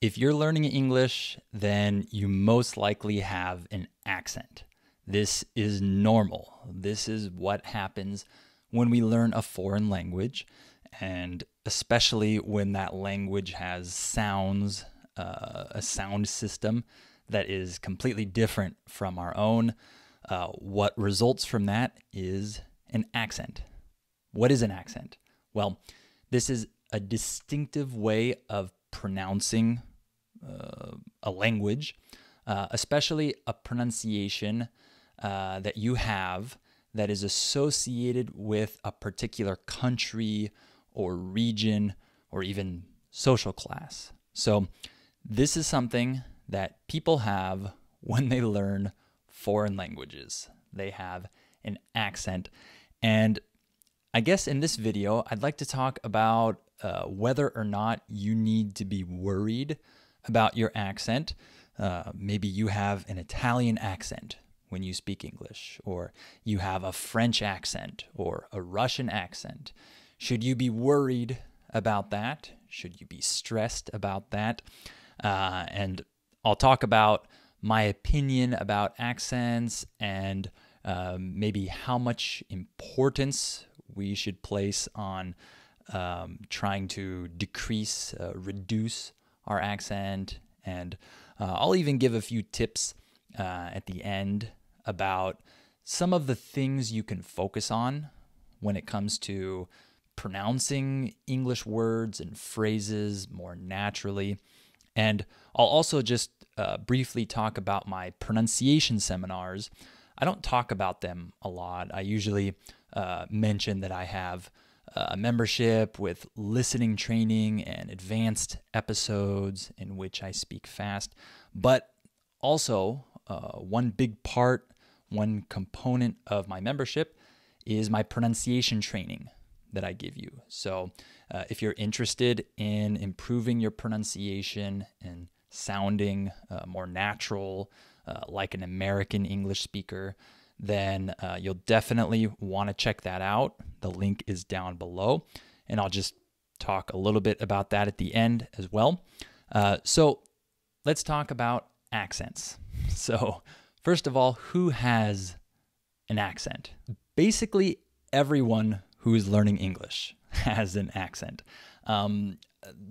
If you're learning English, then you most likely have an accent. This is normal. This is what happens when we learn a foreign language, and especially when that language has sounds, uh, a sound system that is completely different from our own. Uh, what results from that is an accent. What is an accent? Well, this is a distinctive way of pronouncing a language, uh, especially a pronunciation uh, that you have that is associated with a particular country or region or even social class. So, this is something that people have when they learn foreign languages. They have an accent. And I guess in this video, I'd like to talk about uh, whether or not you need to be worried about your accent. Uh, maybe you have an Italian accent when you speak English, or you have a French accent or a Russian accent. Should you be worried about that? Should you be stressed about that? Uh, and I'll talk about my opinion about accents and um, maybe how much importance we should place on um, trying to decrease, uh, reduce our accent. And uh, I'll even give a few tips uh, at the end about some of the things you can focus on when it comes to pronouncing English words and phrases more naturally. And I'll also just uh, briefly talk about my pronunciation seminars. I don't talk about them a lot. I usually uh, mention that I have a membership with listening training and advanced episodes in which I speak fast. But also, uh, one big part, one component of my membership is my pronunciation training that I give you. So, uh, if you're interested in improving your pronunciation and sounding uh, more natural, uh, like an American English speaker, then uh, you'll definitely want to check that out. The link is down below, and I'll just talk a little bit about that at the end as well. Uh, so let's talk about accents. So, first of all, who has an accent? Basically, everyone who is learning English has an accent. Um,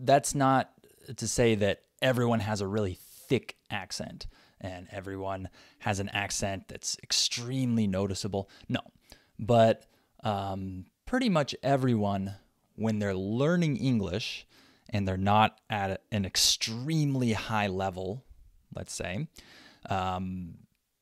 that's not to say that everyone has a really thick accent and everyone has an accent that's extremely noticeable. No, but um, pretty much everyone, when they're learning English and they're not at an extremely high level, let's say, um,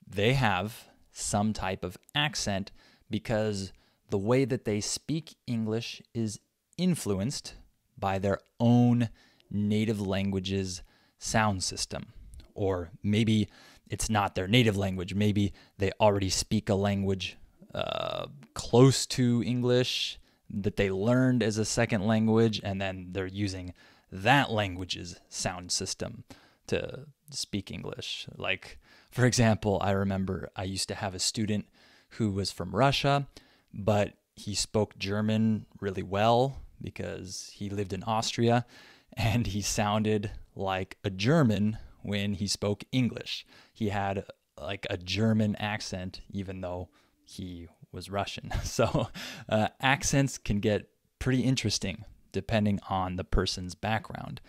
they have some type of accent because the way that they speak English is influenced by their own native language's sound system or maybe it's not their native language. Maybe they already speak a language uh, close to English that they learned as a second language, and then they're using that language's sound system to speak English. Like, for example, I remember I used to have a student who was from Russia, but he spoke German really well because he lived in Austria and he sounded like a German when he spoke English. He had like a German accent, even though he was Russian. So uh, accents can get pretty interesting depending on the person's background.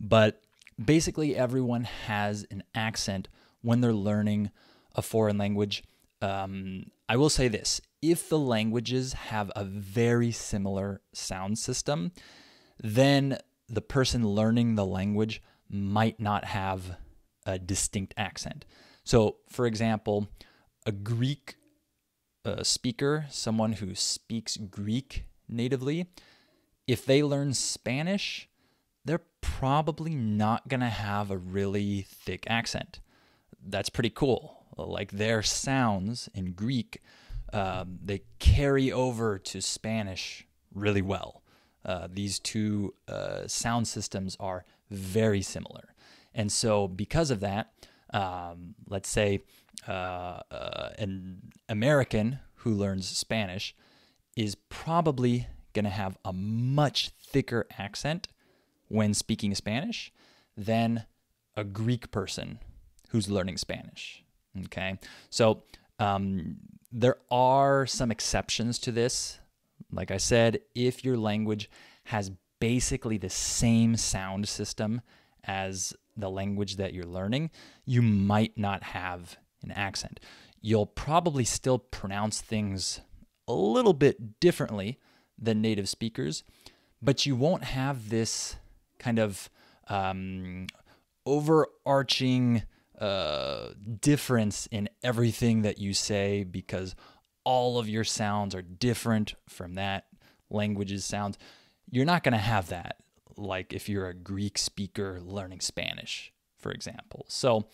But basically, everyone has an accent when they're learning a foreign language. Um, I will say this if the languages have a very similar sound system, then the person learning the language might not have a distinct accent. So, for example, a Greek uh, speaker, someone who speaks Greek natively, if they learn Spanish, they're probably not going to have a really thick accent. That's pretty cool. Like their sounds in Greek, um, they carry over to Spanish really well. Uh, these two uh, sound systems are very similar. And so, because of that, um, let's say uh, uh, an American who learns Spanish is probably going to have a much thicker accent when speaking Spanish than a Greek person who's learning Spanish. Okay. So um, there are some exceptions to this. Like I said, if your language has basically the same sound system as the language that you're learning, you might not have an accent. You'll probably still pronounce things a little bit differently than native speakers, but you won't have this kind of um, overarching uh, difference in everything that you say because all of your sounds are different from that language's sounds. You're not going to have that like if you're a Greek speaker learning Spanish, for example. So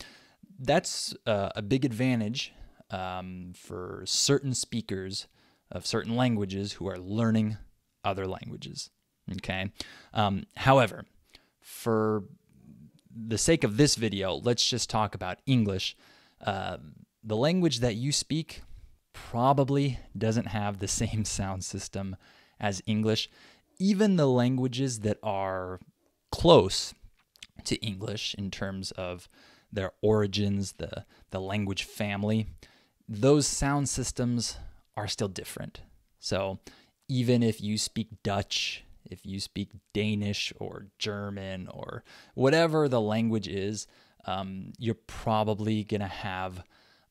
that's uh, a big advantage um, for certain speakers of certain languages who are learning other languages. Okay. Um, however, for the sake of this video, let's just talk about English. Uh, the language that you speak probably doesn't have the same sound system as English. Even the languages that are close to English in terms of their origins, the, the language family, those sound systems are still different. So even if you speak Dutch, if you speak Danish or German or whatever the language is, um, you're probably going to have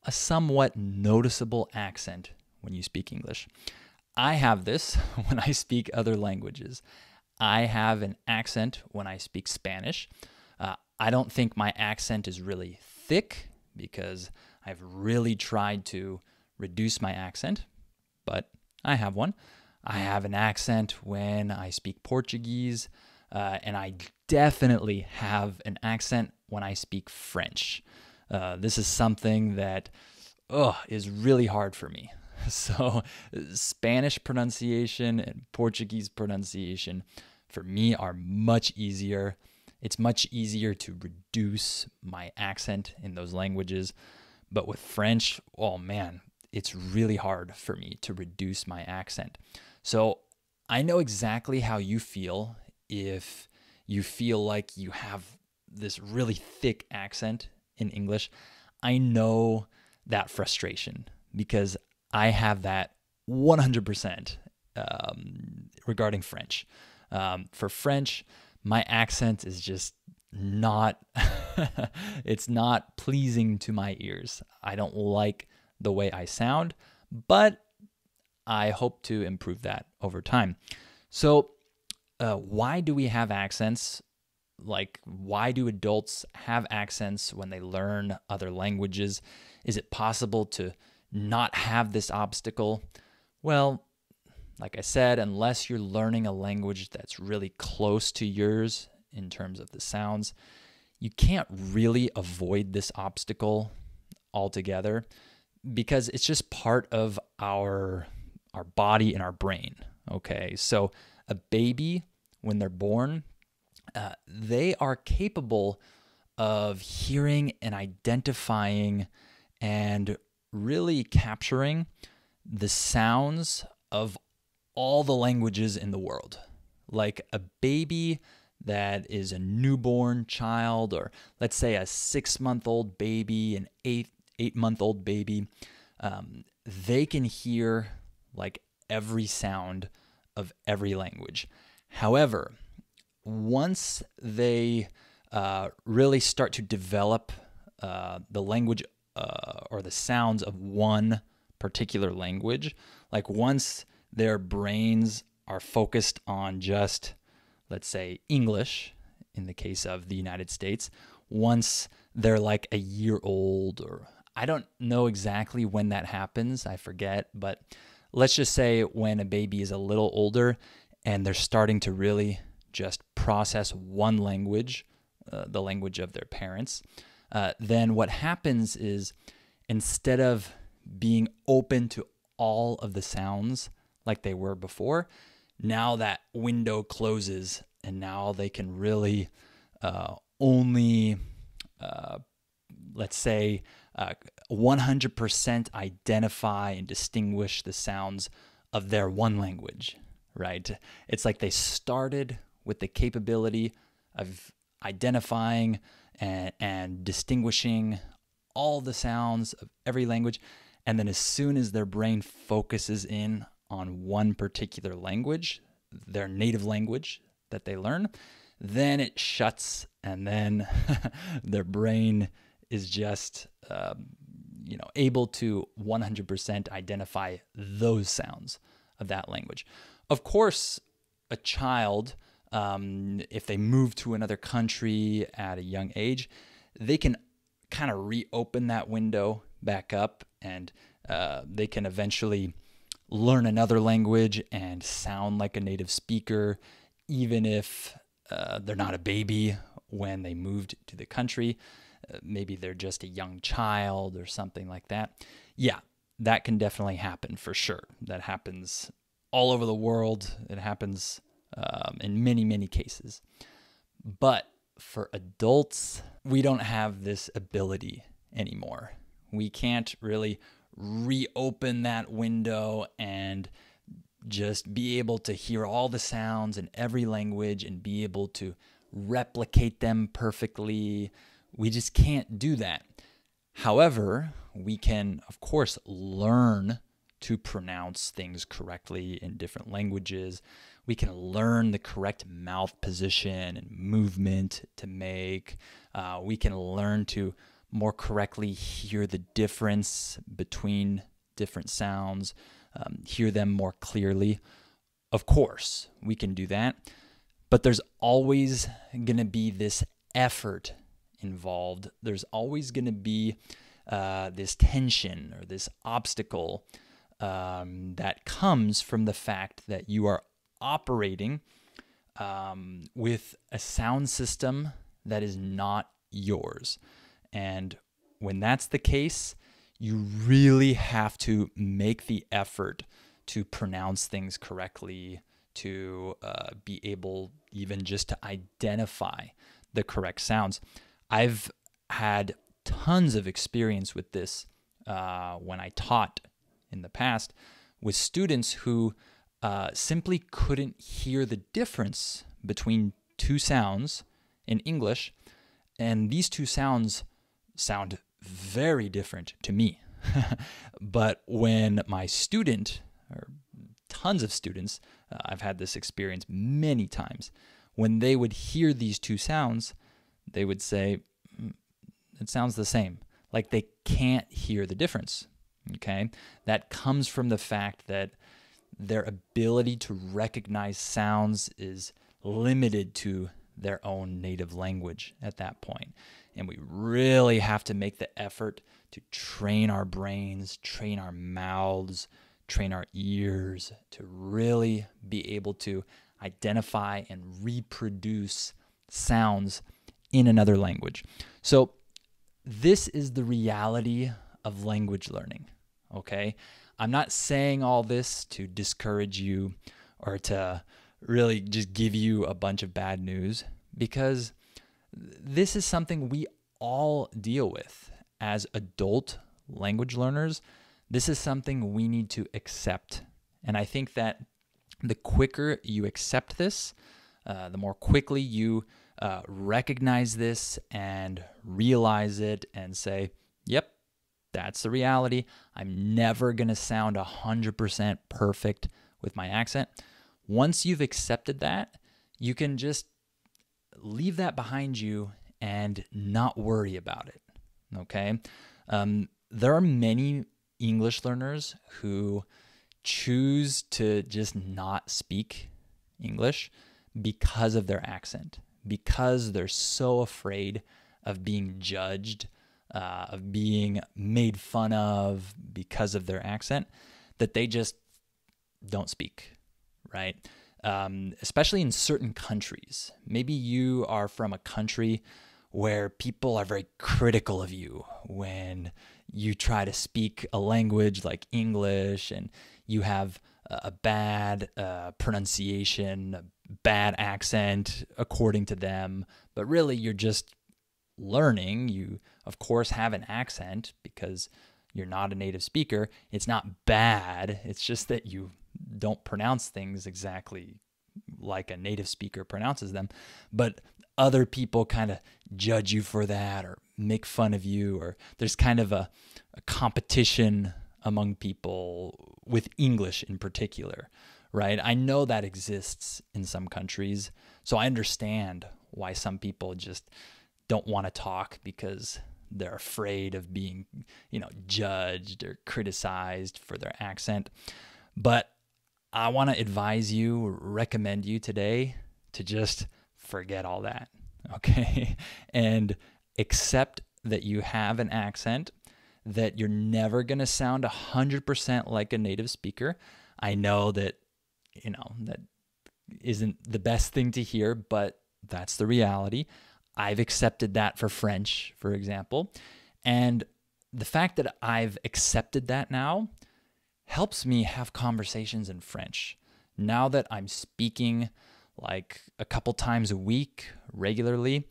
a somewhat noticeable accent when you speak English. I have this when I speak other languages. I have an accent when I speak Spanish. Uh, I don't think my accent is really thick because I've really tried to reduce my accent, but I have one. I have an accent when I speak Portuguese, uh, and I definitely have an accent when I speak French. Uh, this is something that ugh, is really hard for me. So, Spanish pronunciation and Portuguese pronunciation for me are much easier. It's much easier to reduce my accent in those languages. But with French, oh man, it's really hard for me to reduce my accent. So I know exactly how you feel if you feel like you have this really thick accent in English. I know that frustration because I have that 100% um, regarding French. Um, for French, my accent is just not it's not pleasing to my ears. I don't like the way I sound, but I hope to improve that over time. So, uh, why do we have accents? Like, why do adults have accents when they learn other languages? Is it possible to not have this obstacle? Well, like I said, unless you're learning a language that's really close to yours in terms of the sounds, you can't really avoid this obstacle altogether because it's just part of our our body and our brain. Okay, so a baby when they're born, uh, they are capable of hearing and identifying and really capturing the sounds of all the languages in the world. Like a baby that is a newborn child, or let's say a six month old baby, an eight eight month old baby, um, they can hear like every sound of every language. However, once they uh, really start to develop uh, the language uh, or the sounds of one particular language, like once their brains are focused on just, let's say, English, in the case of the United States, once they're like a year old or I don't know exactly when that happens, I forget, but let's just say when a baby is a little older and they're starting to really just process one language, uh, the language of their parents, uh, then what happens is instead of being open to all of the sounds like they were before, now that window closes and now they can really uh, only, uh, let's say, uh, 100% identify and distinguish the sounds of their one language, right? It's like they started with the capability of identifying and, and distinguishing all the sounds of every language. And then as soon as their brain focuses in on one particular language, their native language that they learn, then it shuts and then their brain is just uh, you know able to 100% identify those sounds of that language of course a child um, if they move to another country at a young age they can kind of reopen that window back up and uh, they can eventually learn another language and sound like a native speaker even if uh, they're not a baby when they moved to the country. Uh, maybe they're just a young child or something like that. Yeah, that can definitely happen for sure. That happens all over the world. It happens um, in many, many cases. But for adults, we don't have this ability anymore. We can't really reopen that window and just be able to hear all the sounds in every language and be able to replicate them perfectly. We just can't do that. However, we can, of course, learn to pronounce things correctly in different languages. We can learn the correct mouth position and movement to make. Uh, we can learn to more correctly hear the difference between different sounds, um, hear them more clearly. Of course, we can do that. But there's always going to be this effort involved. There's always going to be uh, this tension or this obstacle um, that comes from the fact that you are operating um, with a sound system that is not yours. And when that's the case, you really have to make the effort to pronounce things correctly, to uh, be able even just to identify the correct sounds. I've had tons of experience with this uh, when I taught in the past with students who uh, simply couldn't hear the difference between two sounds in English, and these two sounds sound very different to me. but when my student, or tons of students, uh, I've had this experience many times, when they would hear these two sounds, they would say, mm, it sounds the same. Like they can't hear the difference. Okay. That comes from the fact that their ability to recognize sounds is limited to their own native language at that point. And we really have to make the effort to train our brains, train our mouths, train our ears to really be able to identify and reproduce sounds in another language. So, this is the reality of language learning. Okay. I'm not saying all this to discourage you or to really just give you a bunch of bad news because this is something we all deal with as adult language learners. This is something we need to accept. And I think that the quicker you accept this, uh, the more quickly you uh, recognize this and realize it and say, yep, that's the reality. I'm never going to sound 100% perfect with my accent. Once you've accepted that, you can just leave that behind you and not worry about it. Okay. Um, there are many English learners who choose to just not speak English because of their accent, because they're so afraid of being judged, uh, of being made fun of because of their accent, that they just don't speak, right? um, especially in certain countries. Maybe you are from a country where people are very critical of you when you try to speak a language like English and you have a bad uh, pronunciation, a bad accent according to them, but really you're just learning. You, of course, have an accent because you're not a native speaker. It's not bad, it's just that you don't pronounce things exactly like a native speaker pronounces them. But other people kind of judge you for that or make fun of you, or there's kind of a, a competition among people with English in particular, right? I know that exists in some countries, so I understand why some people just don't want to talk because they're afraid of being, you know, judged or criticized for their accent. But I want to advise you, recommend you today to just forget all that, okay? and accept that you have an accent, that you're never going to sound 100% like a native speaker. I know that, you know, that isn't the best thing to hear, but that's the reality. I've accepted that for French, for example. And the fact that I've accepted that now helps me have conversations in French. Now that I'm speaking like a couple times a week regularly,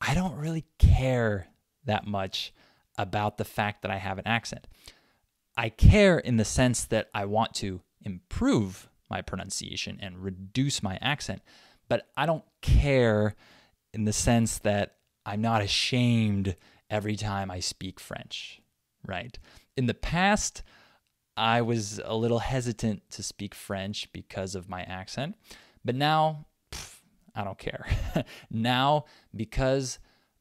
I don't really care that much about the fact that I have an accent. I care in the sense that I want to improve my pronunciation and reduce my accent, but I don't care in the sense that I'm not ashamed every time I speak French, right? In the past, I was a little hesitant to speak French because of my accent, but now pff, I don't care. now, because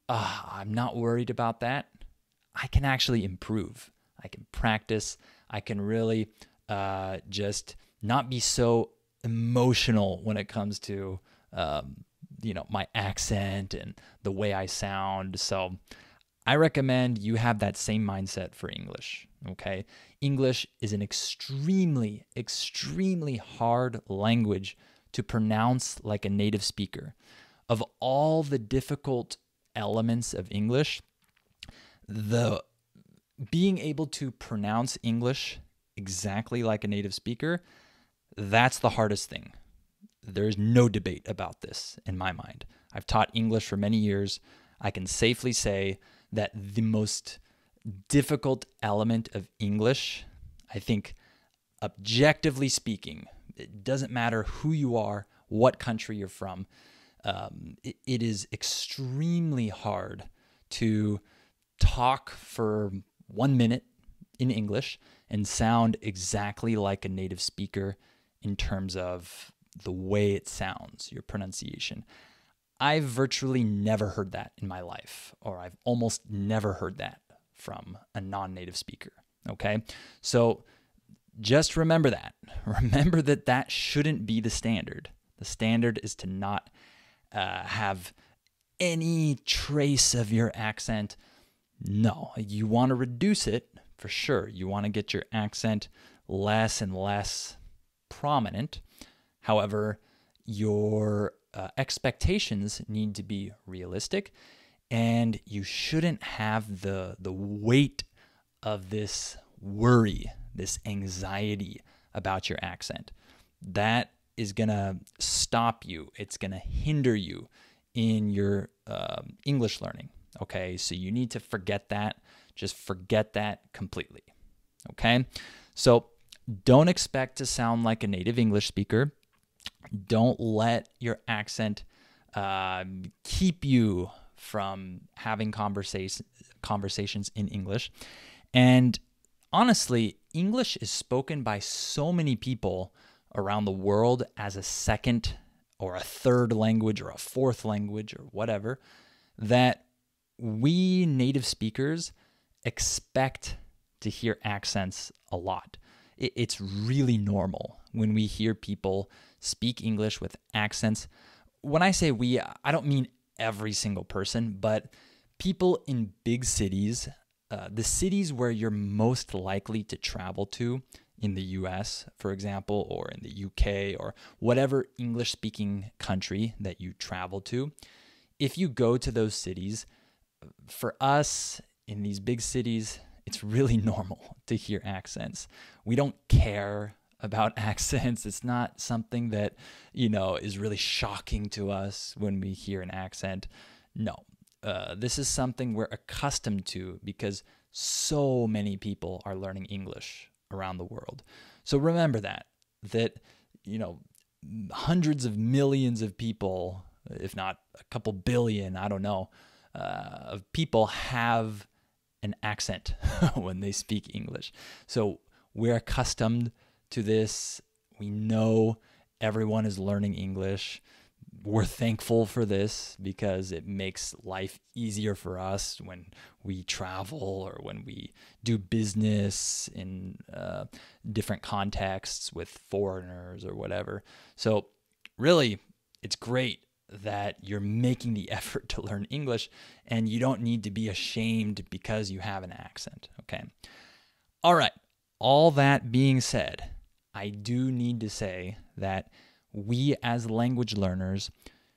uh, I'm not worried about that, I can actually improve. I can practice. I can really uh, just not be so emotional when it comes to um, you know my accent and the way I sound. So I recommend you have that same mindset for English. Okay, English is an extremely, extremely hard language to pronounce like a native speaker. Of all the difficult elements of English, the being able to pronounce English exactly like a native speaker, that's the hardest thing. There's no debate about this in my mind. I've taught English for many years. I can safely say that the most difficult element of English, I think, objectively speaking, it doesn't matter who you are, what country you're from, um, it, it is extremely hard to talk for one minute in English and sound exactly like a native speaker in terms of the way it sounds, your pronunciation. I've virtually never heard that in my life, or I've almost never heard that from a non native speaker. Okay. So just remember that. Remember that that shouldn't be the standard. The standard is to not uh, have any trace of your accent. No, you want to reduce it for sure. You want to get your accent less and less prominent. However, your uh, expectations need to be realistic and you shouldn't have the the weight of this worry, this anxiety about your accent. That is going to stop you. It's going to hinder you in your um, English learning. Okay, so you need to forget that. Just forget that completely. Okay, so don't expect to sound like a native English speaker. Don't let your accent uh, keep you from having conversation, conversations in English. And honestly, English is spoken by so many people around the world as a second or a third language or a fourth language or whatever that we native speakers expect to hear accents a lot. It's really normal when we hear people speak English with accents. When I say we, I don't mean every single person, but people in big cities, uh, the cities where you're most likely to travel to in the US, for example, or in the UK, or whatever English speaking country that you travel to, if you go to those cities, for us in these big cities, it's really normal to hear accents. We don't care about accents. It's not something that, you know, is really shocking to us when we hear an accent. No. Uh, this is something we're accustomed to because so many people are learning English around the world. So remember that, that, you know, hundreds of millions of people if not a couple billion, I don't know, uh, of people have an accent when they speak English. So we're accustomed to this. We know everyone is learning English. We're thankful for this because it makes life easier for us when we travel or when we do business in uh, different contexts with foreigners or whatever. So, really, it's great that you're making the effort to learn English and you don't need to be ashamed because you have an accent. Okay. All right. All that being said, I do need to say that we as language learners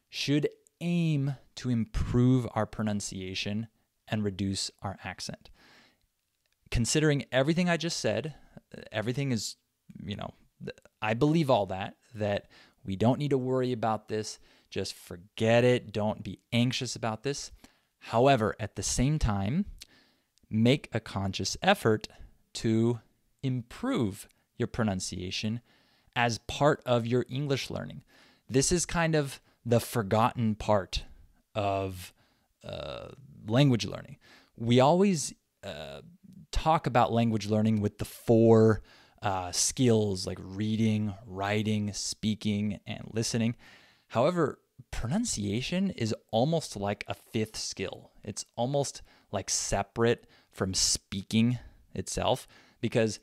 should aim to improve our pronunciation and reduce our accent. Considering everything I just said, everything is, you know, I believe all that, that we don't need to worry about this. Just forget it. Don't be anxious about this. However, at the same time, make a conscious effort to improve your pronunciation as part of your English learning. This is kind of the forgotten part of uh, language learning. We always uh, talk about language learning with the four uh, skills like reading, writing, speaking, and listening. However, pronunciation is almost like a fifth skill. It's almost like separate from speaking itself because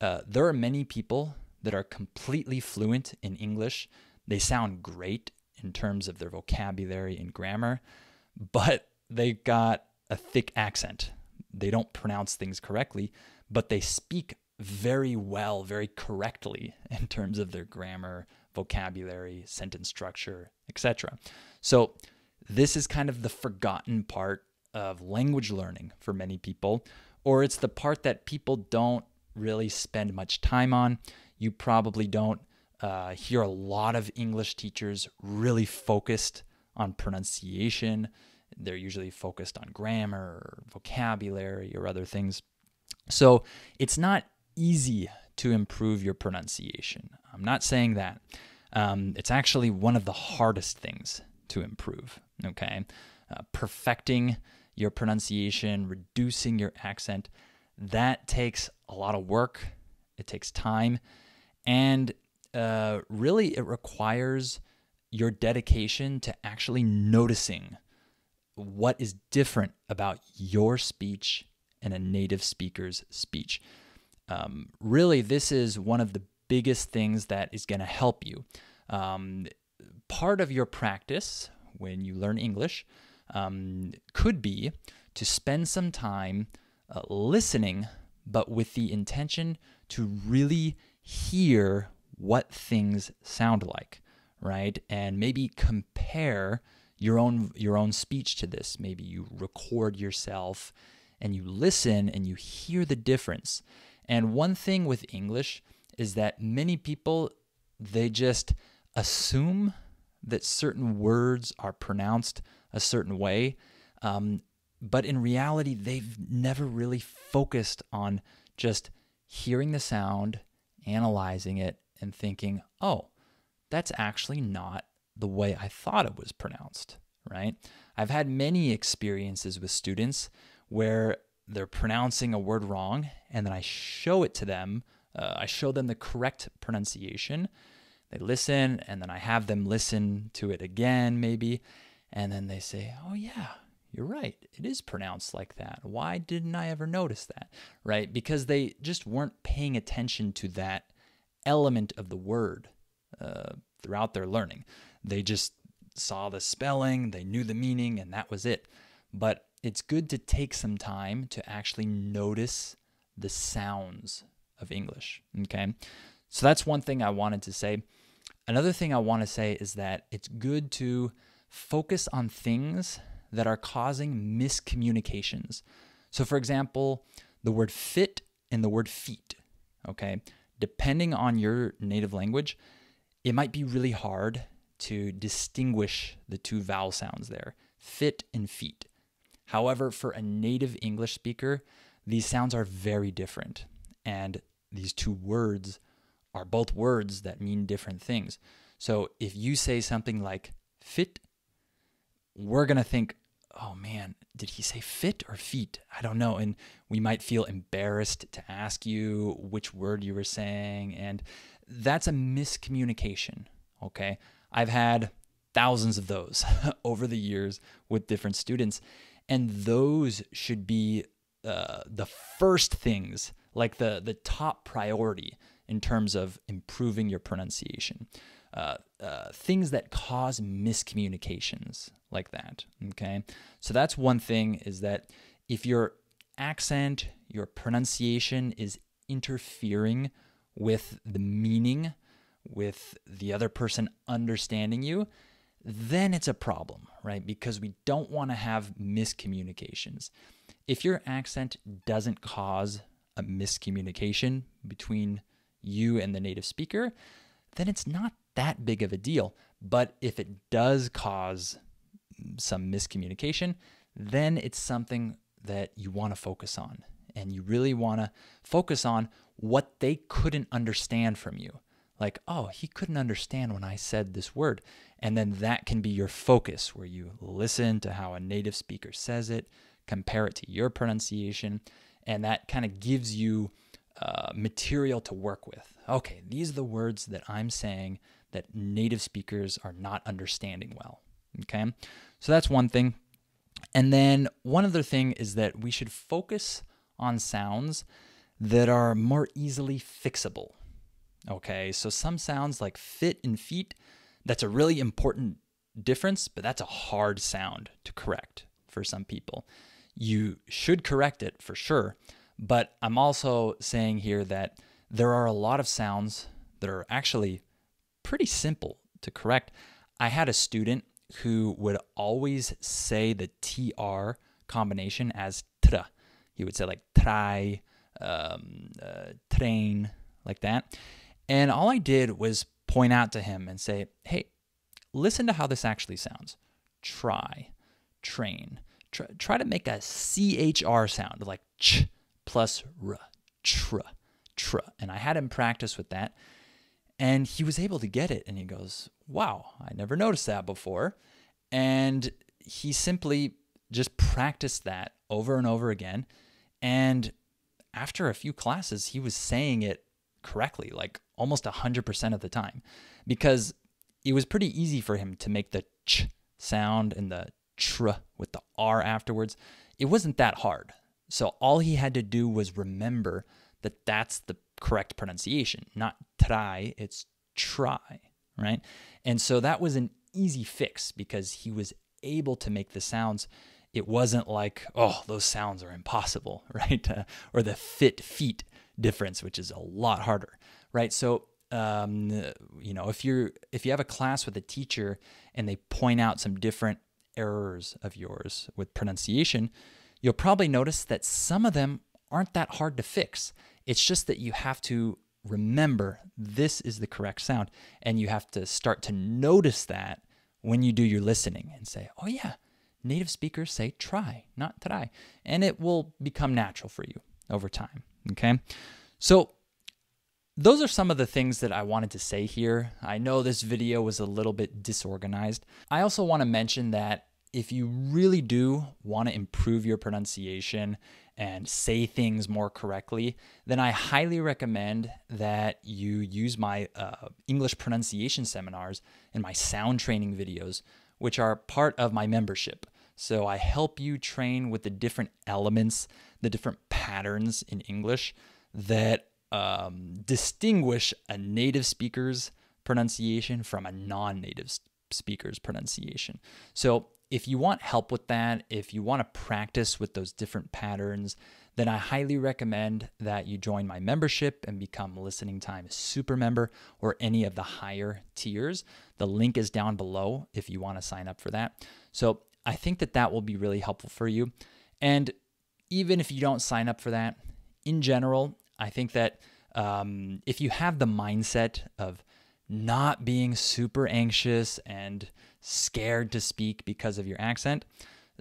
uh, there are many people that are completely fluent in English. They sound great in terms of their vocabulary and grammar, but they've got a thick accent. They don't pronounce things correctly, but they speak very well, very correctly in terms of their grammar, vocabulary, sentence structure, etc. So, this is kind of the forgotten part of language learning for many people, or it's the part that people don't really spend much time on. You probably don't uh, hear a lot of English teachers really focused on pronunciation. They're usually focused on grammar or vocabulary or other things. So it's not easy to improve your pronunciation. I'm not saying that. Um, it's actually one of the hardest things to improve. Okay. Uh, perfecting your pronunciation, reducing your accent, that takes a lot of work. It takes time. And uh, really, it requires your dedication to actually noticing what is different about your speech and a native speaker's speech. Um, really, this is one of the biggest things that is going to help you. Um, part of your practice when you learn English um, could be to spend some time uh, listening, but with the intention to really hear what things sound like, right? And maybe compare your own your own speech to this. Maybe you record yourself and you listen and you hear the difference. And one thing with English is that many people they just assume that certain words are pronounced a certain way, um, but in reality, they've never really focused on just hearing the sound, analyzing it, and thinking, "Oh, that's actually not the way I thought it was pronounced." Right? I've had many experiences with students where they're pronouncing a word wrong, and then I show it to them. Uh, I show them the correct pronunciation. They listen, and then I have them listen to it again, maybe, and then they say, "Oh yeah, you're right. It is pronounced like that. Why didn't I ever notice that?" Right? Because they just weren't paying attention to that element of the word uh, throughout their learning. They just saw the spelling, they knew the meaning, and that was it. But it's good to take some time to actually notice the sounds of English. Okay. So that's one thing I wanted to say. Another thing I want to say is that it's good to focus on things that are causing miscommunications. So, for example, the word fit and the word feet. Okay. Depending on your native language, it might be really hard to distinguish the two vowel sounds there fit and feet. However, for a native English speaker, these sounds are very different. And these two words are both words that mean different things. So if you say something like fit we're going to think, oh man, did he say fit or feet? I don't know. And we might feel embarrassed to ask you which word you were saying. And that's a miscommunication. Okay. I've had thousands of those over the years with different students. And those should be uh, the first things, like the, the top priority in terms of improving your pronunciation. Uh, uh, things that cause miscommunications like that. Okay. So that's one thing is that if your accent, your pronunciation is interfering with the meaning, with the other person understanding you, then it's a problem, right? Because we don't want to have miscommunications. If your accent doesn't cause a miscommunication between you and the native speaker, then it's not that big of a deal. But if it does cause some miscommunication, then it's something that you want to focus on. And you really want to focus on what they couldn't understand from you. Like, oh, he couldn't understand when I said this word. And then that can be your focus where you listen to how a native speaker says it, compare it to your pronunciation, and that kind of gives you uh, material to work with. Okay, these are the words that I'm saying that native speakers are not understanding well. Okay, so that's one thing. And then one other thing is that we should focus on sounds that are more easily fixable. Okay, so some sounds like fit and feet, that's a really important difference, but that's a hard sound to correct for some people. You should correct it for sure, but I'm also saying here that there are a lot of sounds that are actually pretty simple to correct. I had a student who would always say the TR combination as tra. He would say like try, um, uh, train, like that. And all I did was point out to him and say, hey, listen to how this actually sounds. Try, train. Try, try to make a CHR sound like ch plus r, tr, tr. And I had him practice with that. And he was able to get it. And he goes, wow, I never noticed that before. And he simply just practiced that over and over again. And after a few classes, he was saying it correctly, like almost 100% of the time, because it was pretty easy for him to make the ch sound and the tr with the r afterwards. It wasn't that hard. So all he had to do was remember that that's the correct pronunciation, not try, it's try, right? And so that was an easy fix because he was able to make the sounds. It wasn't like, oh, those sounds are impossible, right? Uh, or the fit feet difference, which is a lot harder, right? So, um, you know, if you're if you have a class with a teacher and they point out some different errors of yours with pronunciation, you'll probably notice that some of them aren't that hard to fix. It's just that you have to remember this is the correct sound and you have to start to notice that when you do your listening and say, "Oh yeah, native speakers say try, not try." And it will become natural for you over time. Okay. So, those are some of the things that I wanted to say here. I know this video was a little bit disorganized. I also want to mention that if you really do want to improve your pronunciation and say things more correctly, then I highly recommend that you use my uh, English pronunciation seminars and my sound training videos, which are part of my membership. So I help you train with the different elements, the different patterns in English that um, distinguish a native speaker's pronunciation from a non native speaker's pronunciation. So if you want help with that, if you want to practice with those different patterns, then I highly recommend that you join my membership and become Listening Time Super Member or any of the higher tiers. The link is down below if you want to sign up for that. So I think that that will be really helpful for you. And even if you don't sign up for that, in general, I think that um, if you have the mindset of not being super anxious and scared to speak because of your accent,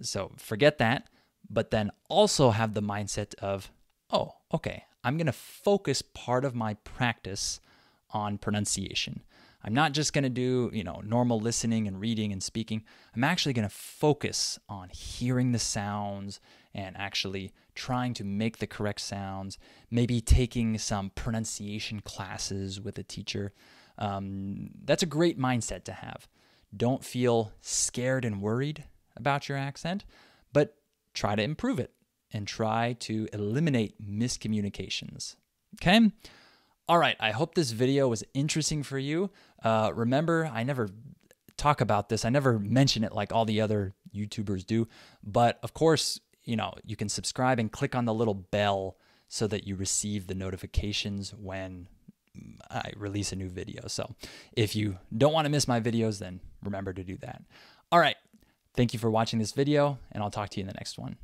so forget that. But then also have the mindset of, oh, okay, I'm going to focus part of my practice on pronunciation. I'm not just going to do, you know, normal listening and reading and speaking. I'm actually going to focus on hearing the sounds and actually trying to make the correct sounds, maybe taking some pronunciation classes with a teacher. Um, that's a great mindset to have. Don't feel scared and worried about your accent, but try to improve it and try to eliminate miscommunications. Okay? All right, I hope this video was interesting for you. Uh, remember, I never talk about this, I never mention it like all the other YouTubers do, but of course, you know, you can subscribe and click on the little bell so that you receive the notifications when I release a new video. So if you don't want to miss my videos, then remember to do that. All right. Thank you for watching this video, and I'll talk to you in the next one.